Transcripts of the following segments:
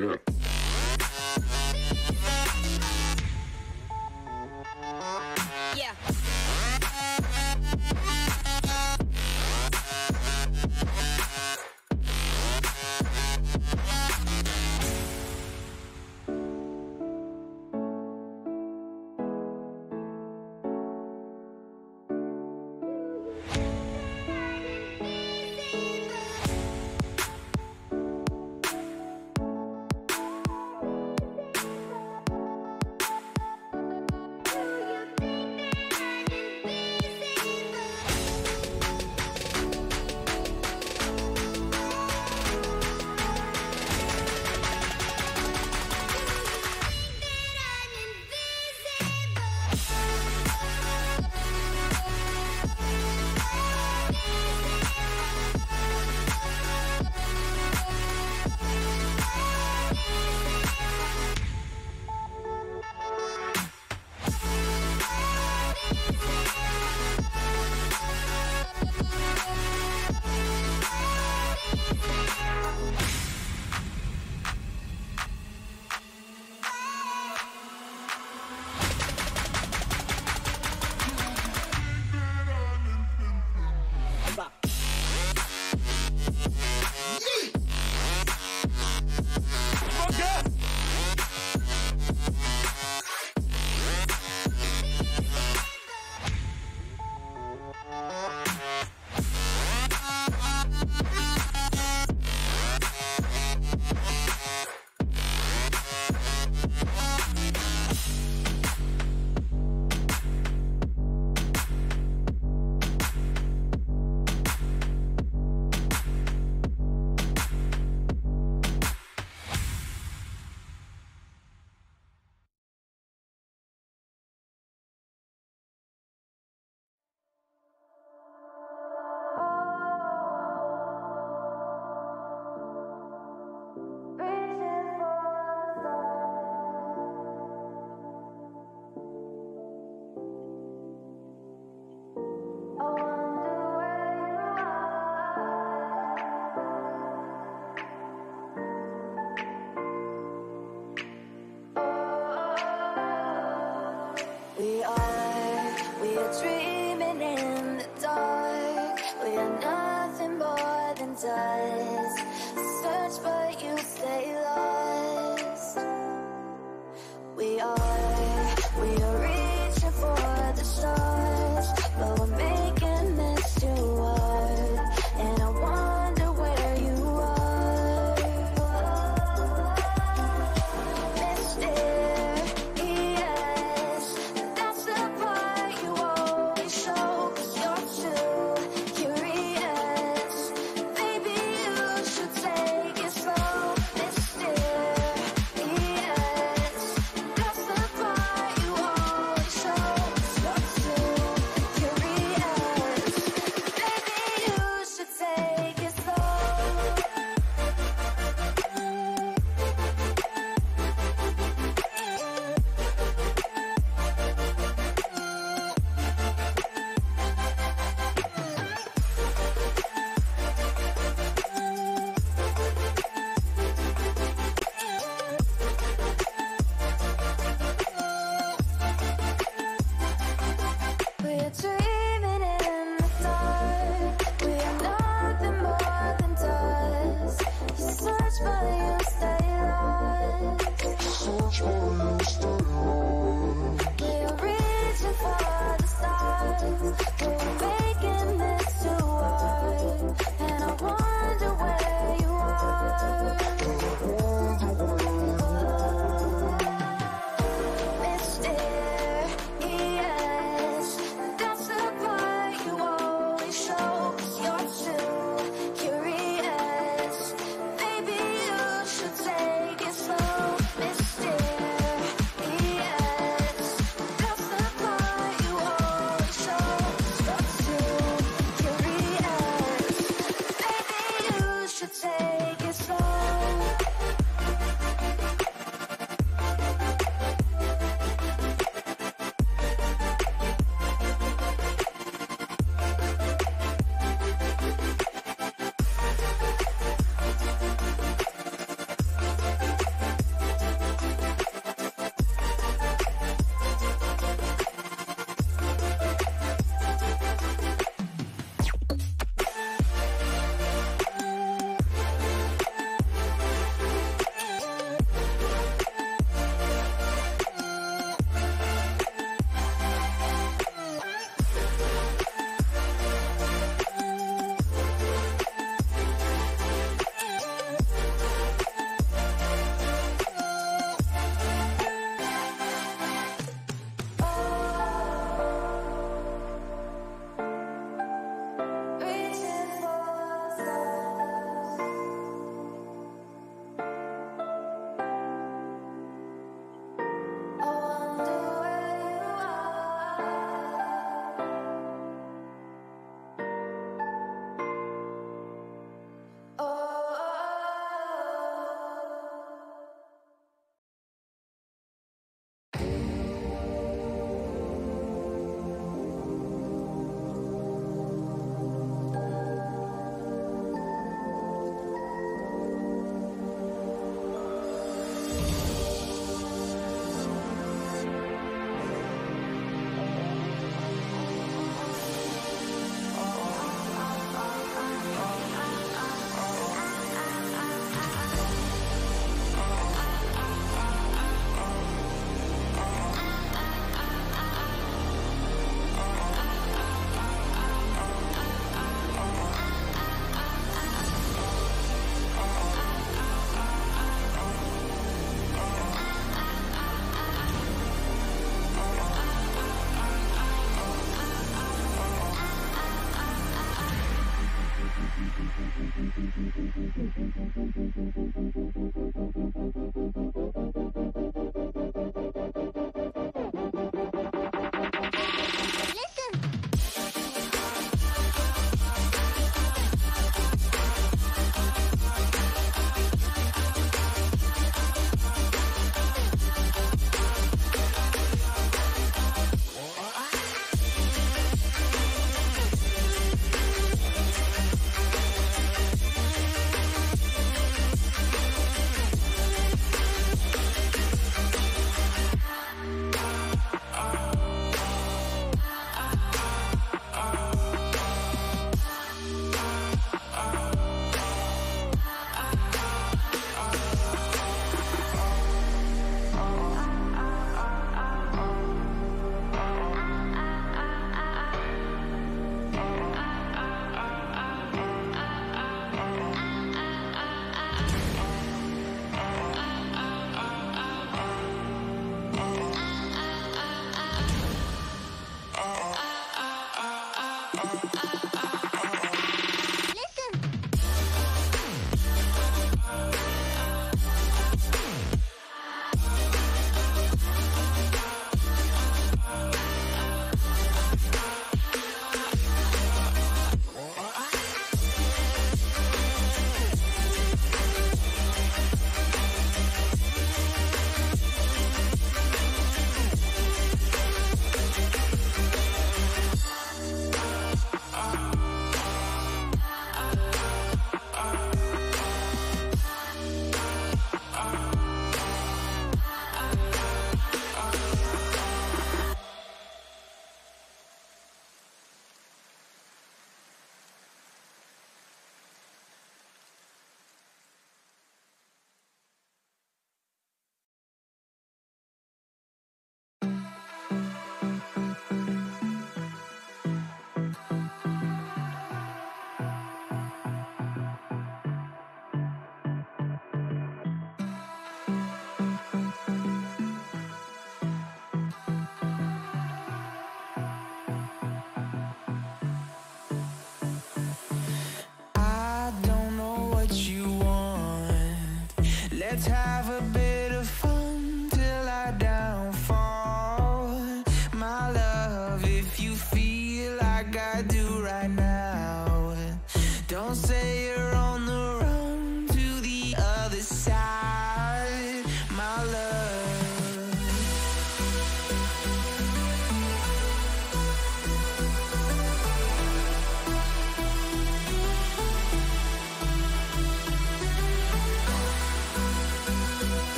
Yeah.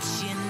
心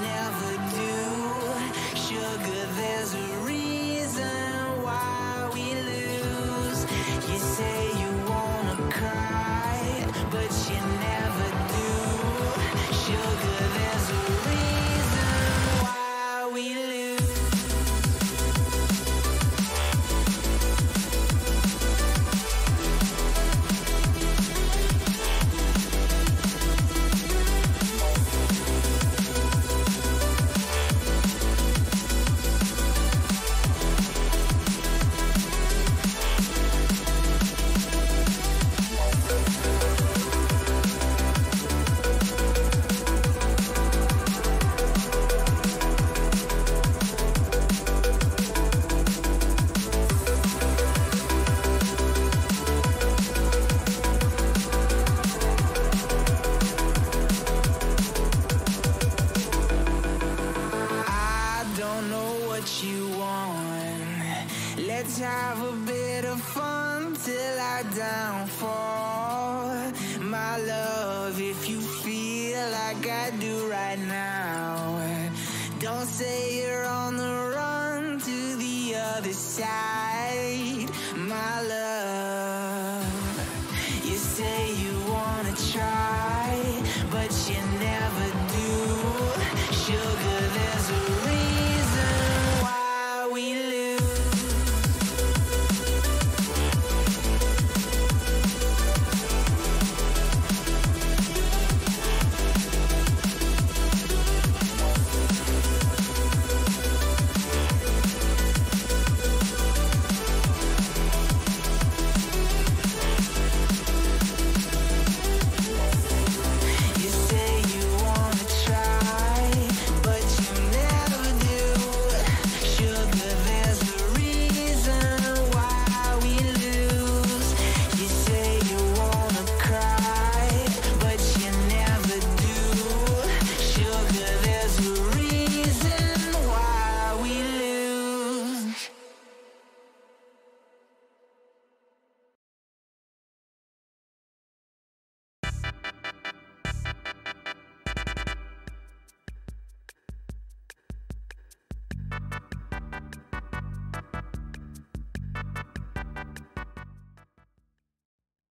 other side.